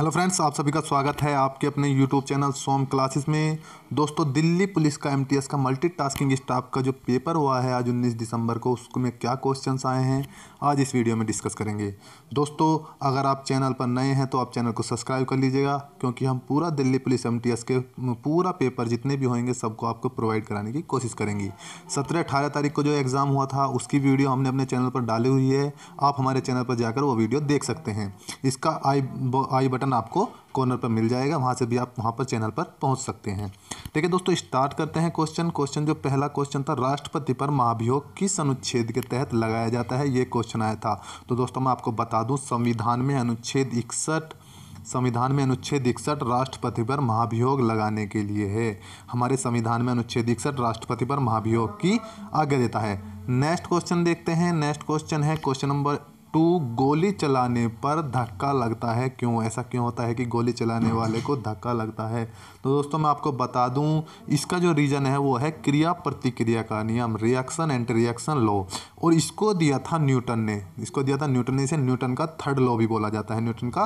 Hello friends, आप सभी का स्वागत है आपके अपने यूट्यूब चैनल सोम क्लासेस में। दोस्तों, दिल्ली पुलिस का एमटीएस का मल्टीटास्किंग स्टाफ का जो पेपर हुआ है आज 19 दिसंबर को उसमें क्या क्वेश्चंस आए हैं, आज इस वीडियो में डिस्कस करेंगे। दोस्तों, अगर आप चैनल पर नए हैं तो आप चैनल को सब्सक्राइब कर लीजिएगा, क्योंकि हम पूरा दिल्ली पुलिस एमटीएस के पूरा पेपर जितने भी होंगे, सबको आपको प्रोवाइड कराने की कोशिश करेंगे। सत्रह अठारह तारीख को जो एग्ज़ाम हुआ था, उसकी वीडियो हमने अपने चैनल पर डाली हुई है। आप हमारे चैनल पर जाकर वो वीडियो देख सकते हैं। इसका आई आई बटन बटन आपको कॉर्नर पर मिल जाएगा। वहाँ से भी आप वहाँ पर चैनल पर पहुँच सकते हैं। ठीक है दोस्तों स्टार्ट करते हैं क्वेश्चन क्वेश्चन जो पहला क्वेश्चन था, राष्ट्रपति पर महाभियोग किस अनुच्छेद के तहत लगाया जाता है? ये क्वेश्चन आया था। तो दोस्तों, मैं आपको बता दूँ, संविधान में अनुच्छेद इकसठ, संविधान में अनुच्छेद इकसठ राष्ट्रपति पर महाभियोग लगाने के लिए है। हमारे संविधान में अनुच्छेद इकसठ राष्ट्रपति पर महाभियोग की आज्ञा देता है। नेक्स्ट क्वेश्चन देखते हैं। नेक्स्ट क्वेश्चन है। क्वेश्चन नंबर टू गोली चलाने पर धक्का लगता है? क्यों? ऐसा क्यों होता है कि गोली चलाने वाले को धक्का लगता है? तो दोस्तों, मैं आपको बता दूँ, इसका जो रीज़न है वो है क्रिया प्रतिक्रिया का नियम रिएक्शन एंड रिएक्शन लॉ और इसको दिया था न्यूटन ने। इसको दिया था न्यूटन ने, इसे न्यूटन का थर्ड लॉ भी बोला जाता है। न्यूटन का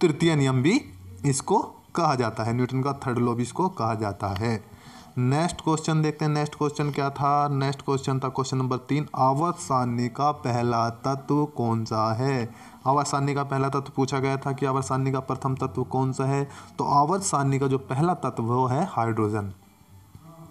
तृतीय नियम भी इसको कहा जाता है। न्यूटन का थर्ड लॉ भी इसको कहा जाता है। नेक्स्ट क्वेश्चन देखते हैं। नेक्स्ट क्वेश्चन क्या था? नेक्स्ट क्वेश्चन था क्वेश्चन नंबर तीन। आवर्त सारणी का पहला तत्व कौन सा है? आवर्त सारणी का पहला तत्व पूछा गया था कि आवर्त सारणी का प्रथम तत्व कौन सा है? तो आवर्त सारणी का जो पहला तत्व वो है, हाइड्रोजन।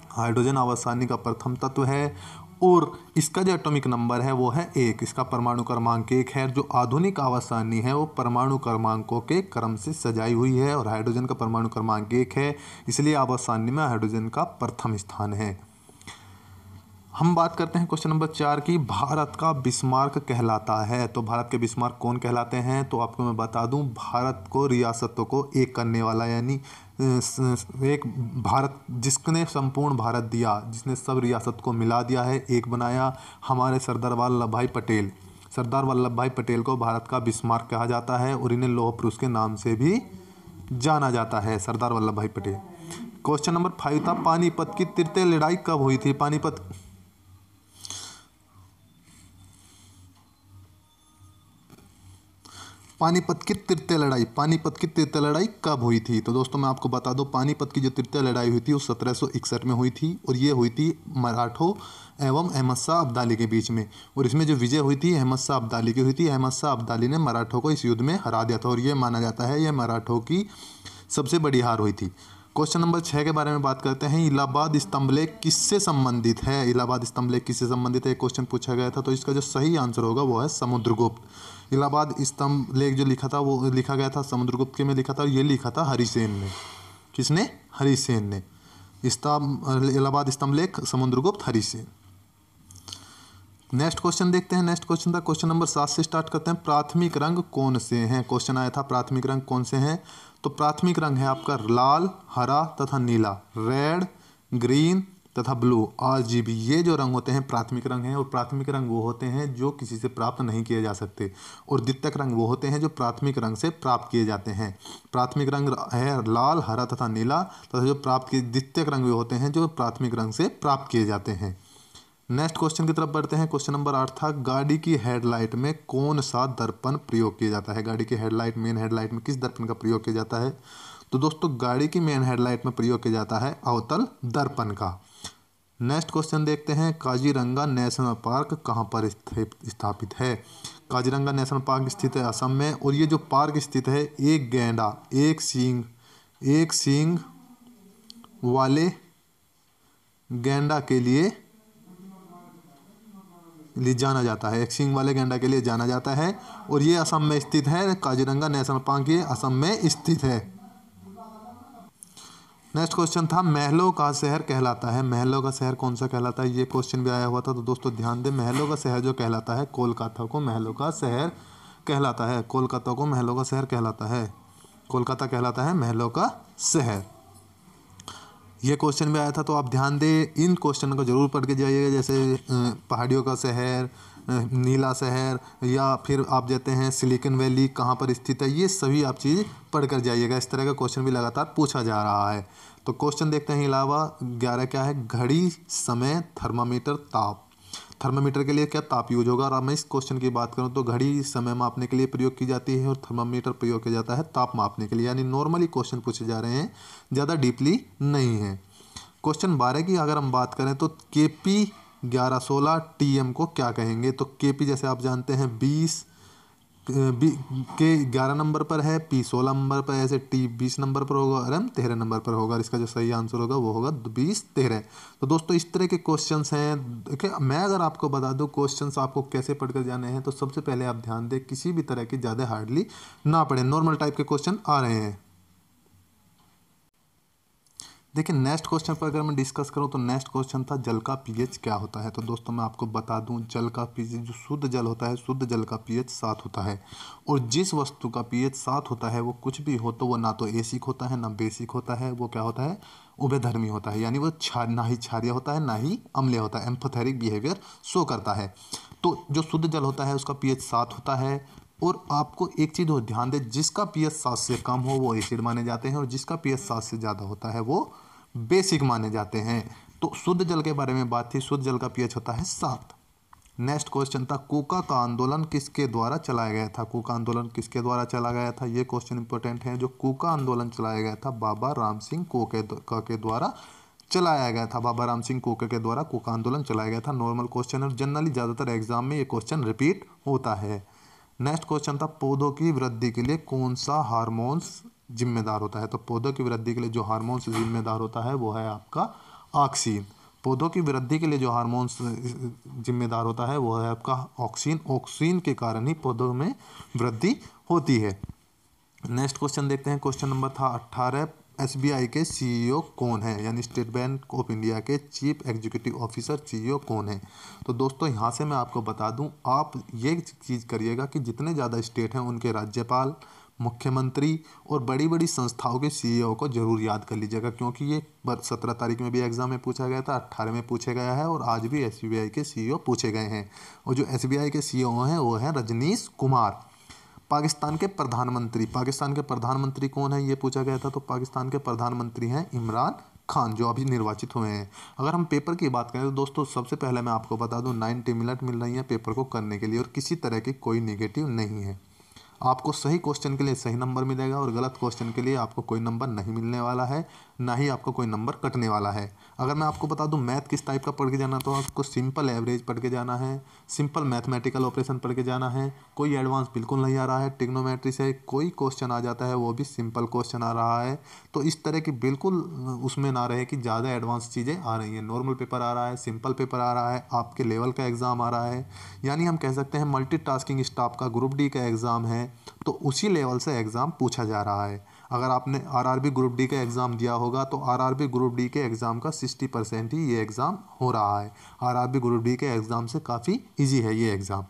हाइड्रोजन आवर्त सारणी का प्रथम तत्व है। और इसका जो एटॉमिक नंबर है, वो है एक। इसका परमाणु क्रमांक एक है, जो आधुनिक आवासानी है, वो परमाणु क्रमांकों के क्रम से सजाई हुई है और हाइड्रोजन का परमाणु क्रमांक एक है। इसलिए आवासानी में हाइड्रोजन का प्रथम स्थान है। हम बात करते हैं क्वेश्चन नंबर चार की, भारत का बिस्मार्क कहलाता है। तो भारत के बिस्मार्क कौन कहलाते हैं? तो आपको मैं बता दूँ, भारत को रियासतों को एक करने वाला, यानी एक भारत जिसने संपूर्ण भारत दिया, जिसने सब रियासत को मिला दिया है, एक बनाया हमारे सरदार वल्लभ भाई पटेल। सरदार वल्लभ भाई पटेल को भारत का बिस्मार्क कहा जाता है और इन्हें लोह पुरुष के नाम से भी जाना जाता है, सरदार वल्लभ भाई पटेल। क्वेश्चन नंबर फाइव था, पानीपत की तृतीय लड़ाई कब हुई थी? पानीपत पानीपत की तृतीय लड़ाई। पानीपत की तृतीय लड़ाई कब हुई थी? तो दोस्तों, मैं आपको बता दूँ, पानीपत की जो तृतीय लड़ाई हुई थी, वो सत्रह सौ इकसठ में हुई थी और ये हुई थी मराठों एवं अहमद शाह अब्दाली के बीच में। और इसमें जो विजय हुई थी, अहमद शाह अब्दाली की हुई थी, अहमद शाह अब्दाली ने मराठों को इस युद्ध में हरा दिया था और ये माना जाता है यह मराठों की सबसे बड़ी हार हुई थी। क्वेश्चन नंबर छः के बारे में बात करते हैं, इलाहाबाद स्तंभ लेख किससे संबंधित है? इलाहाबाद स्तंभ लेख किससे संबंधित है? क्वेश्चन पूछा गया था तो इसका जो सही आंसर होगा वो है समुद्रगुप्त। इलाहाबाद स्तंभ लेख जो लिखा था वो, लिखा गया था समुद्रगुप्त के में लिखा था ये लिखा था हरिसेन ने। किसने? हरिसेन ने। स्तंभ, इलाहाबाद स्तंभ लेख, समुद्रगुप्त, हरिसेन। नेक्स्ट क्वेश्चन देखते हैं। नेक्स्ट क्वेश्चन था। क्वेश्चन नंबर सात से स्टार्ट करते हैं। प्राथमिक रंग कौन से हैं? क्वेश्चन आया था, प्राथमिक रंग कौन से हैं? तो प्राथमिक रंग है आपका लाल, हरा तथा नीला। रेड, ग्रीन तथा ब्लू। आर जी बी, ये जो रंग होते हैं, प्राथमिक रंग हैं, और प्राथमिक रंग वो होते हैं जो किसी से प्राप्त नहीं किए जा सकते। और द्वितीयक रंग वो होते हैं जो प्राथमिक रंग से प्राप्त किए जाते हैं। प्राथमिक रंग है लाल, हरा तथा नीला, तथा जो प्राप्त किए, द्वितीयक रंग वो होते हैं जो प्राथमिक रंग से प्राप्त किए जाते हैं। नेक्स्ट क्वेश्चन की तरफ़ बढ़ते हैं। क्वेश्चन नंबर आठ था, गाड़ी की हेडलाइट में कौन सा दर्पण प्रयोग किया जाता है? गाड़ी की हेडलाइट, मेन हेडलाइट में किस दर्पण का प्रयोग किया जाता है? तो दोस्तों, गाड़ी की मेन हेडलाइट में प्रयोग किया जाता है अवतल दर्पण का। नेक्स्ट क्वेश्चन देखते हैं, काजीरंगा नेशनल पार्क कहाँ पर स्थापित है? काजीरंगा नेशनल पार्क स्थित है असम में और ये जो पार्क स्थित है, एक गेंडा, एक सींग एक सींग वाले गेंडा के लिए लिए जाना जाता है। एक सिंग वाले गेंडा के लिए जाना जाता है और ये असम में स्थित है, काजीरंगा नेशनल पार्क ये असम में स्थित है। नेक्स्ट क्वेश्चन था, महलों का शहर कहलाता है। महलों का शहर कौन सा कहलाता है? ये क्वेश्चन भी आया हुआ था तो दोस्तों ध्यान दें, महलों का शहर जो कहलाता है, कोलकाता को महलों का शहर कहलाता है। कोलकाता को महलों का शहर कहलाता है। कोलकाता कहलाता है महलों का शहर। ये क्वेश्चन भी आया था तो आप ध्यान दें, इन क्वेश्चन को ज़रूर पढ़ के जाइएगा, जैसे पहाड़ियों का शहर नीला शहर या फिर आप जाते हैं सिलिकन वैली, कहाँ पर स्थित है, ये सभी आप चीज़ पढ़ कर जाइएगा। इस तरह का क्वेश्चन भी लगातार पूछा जा रहा है। तो क्वेश्चन देखते हैं अलावा ग्यारह क्या है? घड़ी, समय थर्मामीटर ताप। थर्मामीटर के लिए क्या ताप यूज़ होगा? और मैं इस क्वेश्चन की बात करूँ तो घड़ी, समय मापने के लिए प्रयोग की जाती है और थर्मामीटर प्रयोग किया जाता है ताप मापने के लिए। यानी नॉर्मली क्वेश्चन पूछे जा रहे हैं, ज़्यादा डीपली नहीं है। क्वेश्चन बारह की अगर हम बात करें तो के पी ग्यारह सोलह टी एम को क्या कहेंगे? तो के पी जैसे आप जानते हैं बीस बी, के ग्यारह नंबर पर है, पी सोलह नंबर पर ऐसे टी बीस नंबर पर होगा और एम तेरह नंबर पर होगा इसका जो सही आंसर होगा वो होगा बीस तेरह। तो दोस्तों, इस तरह के क्वेश्चंस हैं। देखिए, मैं अगर आपको बता दूँ क्वेश्चंस आपको कैसे पढ़कर जाने हैं तो सबसे पहले आप ध्यान दें, किसी भी तरह की ज़्यादा हार्डली ना पढ़े। नॉर्मल टाइप के क्वेश्चन आ रहे हैं। देखिए नेक्स्ट क्वेश्चन पर अगर मैं डिस्कस करूँ तो नेक्स्ट क्वेश्चन था, जल का पीएच क्या होता है? तो दोस्तों, मैं आपको बता दूँ, जल का पीएच जो शुद्ध जल होता है, शुद्ध जल का पीएच सात होता है। और जिस वस्तु का पीएच सात होता है, वो कुछ भी हो तो वो ना तो एसिक होता है, ना बेसिक होता है, वो क्या होता है? उभयधर्मी होता है। यानी वो ना ही क्षार्य होता है, ना ही अम्लीय होता है। एम्फोथेरिक बिहेवियर शो करता है। तो जो शुद्ध जल होता है, उसका पीएच सात होता है। और आपको एक चीज़ हो ध्यान दें, जिसका पीएच सात से कम हो वो एसिड माने जाते हैं, और जिसका पीएच सात से ज़्यादा होता है वो बेसिक माने जाते हैं। तो शुद्ध जल के बारे में बात थी, शुद्ध जल का पीएच होता है सात। नेक्स्ट क्वेश्चन था, कोका का आंदोलन किसके द्वारा चलाया गया था? कोका आंदोलन किसके द्वारा चला गया था? ये क्वेश्चन इंपॉर्टेंट है, जो कोका आंदोलन चलाया गया था, बाबा राम सिंह कोके के द्वारा चलाया गया था। बाबा राम सिंह कोके के द्वारा कोका आंदोलन चलाया गया था। नॉर्मल क्वेश्चन और जनरली ज़्यादातर एग्ज़ाम में ये क्वेश्चन रिपीट होता है। नेक्स्ट क्वेश्चन था, पौधों की वृद्धि के लिए कौन सा हार्मोन्स जिम्मेदार होता है? तो पौधों की वृद्धि के लिए जो हार्मोन्स जिम्मेदार होता है, वो है आपका ऑक्सीन पौधों की वृद्धि के लिए जो हार्मोन्स जिम्मेदार होता है, वो है आपका ऑक्सीन ऑक्सीन के कारण ही पौधों में वृद्धि होती है. नेक्स्ट क्वेश्चन देखते हैं. क्वेश्चन नंबर था, अट्ठारह SBI के सीईओ कौन है? यानी स्टेट बैंक ऑफ़ इंडिया के चीफ एग्जीक्यूटिव ऑफिसर सीईओ कौन है? तो दोस्तों, यहाँ से मैं आपको बता दूँ, आप ये चीज़ करिएगा कि जितने ज़्यादा स्टेट हैं, उनके राज्यपाल, मुख्यमंत्री और बड़ी बड़ी संस्थाओं के सीईओ को ज़रूर याद कर लीजिएगा, क्योंकि ये सत्रह तारीख में भी एग्ज़ाम में पूछा गया था, अट्ठारह में पूछा गया है और आज भी SBI के सीईओ पूछे गए हैं। और जो SBI के सीईओ हैं, वो हैं रजनीश कुमार। पाकिस्तान के प्रधानमंत्री, पाकिस्तान के प्रधानमंत्री कौन है? ये पूछा गया था तो पाकिस्तान के प्रधानमंत्री हैं इमरान खान, जो अभी निर्वाचित हुए हैं। अगर हम पेपर की बात करें तो दोस्तों, सबसे पहले मैं आपको बता दूँ नाइन्टी मिनट मिल रही है पेपर को करने के लिए और किसी तरह की कोई निगेटिव नहीं है। आपको सही क्वेश्चन के लिए सही नंबर मिलेगा और गलत क्वेश्चन के लिए आपको कोई नंबर नहीं मिलने वाला है, ना ही आपको कोई नंबर कटने वाला है। अगर मैं आपको बता दूँ मैथ किस टाइप का पढ़ के जाना तो आपको सिंपल एवरेज पढ़ के जाना है सिंपल मैथमेटिकल ऑपरेशन पढ़ के जाना है, कोई एडवांस बिल्कुल नहीं आ रहा है टिग्नोमेट्री से कोई क्वेश्चन आ जाता है, वो भी सिंपल क्वेश्चन आ रहा है। तो इस तरह की बिल्कुल उसमें ना रहे कि ज़्यादा एडवांस चीज़ें आ रही हैं। नॉर्मल पेपर आ रहा है सिंपल पेपर आ रहा है, आपके लेवल का एग्ज़ाम आ रहा है। यानी हम कह सकते हैं मल्टी स्टाफ का ग्रुप डी का एग्ज़ाम है। तो उसी लेवल से एग्ज़ाम पूछा जा रहा है। अगर आपने आरआरबी ग्रुप डी का एग्ज़ाम दिया होगा तो आरआरबी ग्रुप डी के एग्ज़ाम का सिक्सटी परसेंट ही ये एग्ज़ाम हो रहा है। आरआरबी ग्रुप डी के एग्ज़ाम से काफ़ी इजी है ये एग्ज़ाम।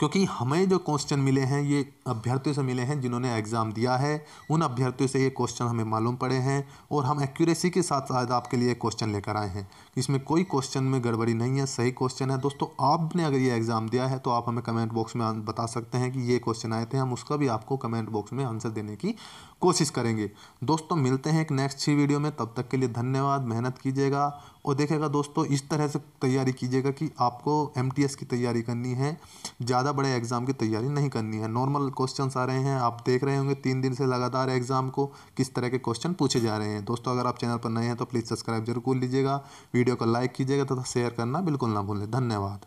क्योंकि हमें जो क्वेश्चन मिले हैं, ये अभ्यर्थियों से मिले हैं जिन्होंने एग्ज़ाम दिया है। उन अभ्यर्थियों से ये क्वेश्चन हमें मालूम पड़े हैं और हम एक्यूरेसी के साथ शायद आपके लिए क्वेश्चन लेकर आए हैं। इसमें कोई क्वेश्चन में गड़बड़ी नहीं है, सही क्वेश्चन है। दोस्तों, आपने अगर ये एग्ज़ाम दिया है तो आप हमें कमेंट बॉक्स में बता सकते हैं कि ये क्वेश्चन आए थे। हम उसका भी आपको कमेंट बॉक्स में आंसर देने की कोशिश करेंगे। दोस्तों, मिलते हैं एक नेक्स्ट छी वीडियो में। तब तक के लिए धन्यवाद। मेहनत कीजिएगा। और देखेगा दोस्तों, इस तरह से तैयारी कीजिएगा कि आपको एमटीएस की तैयारी करनी है, ज़्यादा बड़े एग्ज़ाम की तैयारी नहीं करनी है। नॉर्मल क्वेश्चन आ रहे हैं, आप देख रहे होंगे तीन दिन से लगातार एग्ज़ाम को किस तरह के क्वेश्चन पूछे जा रहे हैं। दोस्तों, अगर आप चैनल पर नए हैं तो प्लीज़ सब्सक्राइब ज़रूर कर लीजिएगा वीडियो को लाइक कीजिएगा तथा शेयर करना बिल्कुल ना भूलें। धन्यवाद।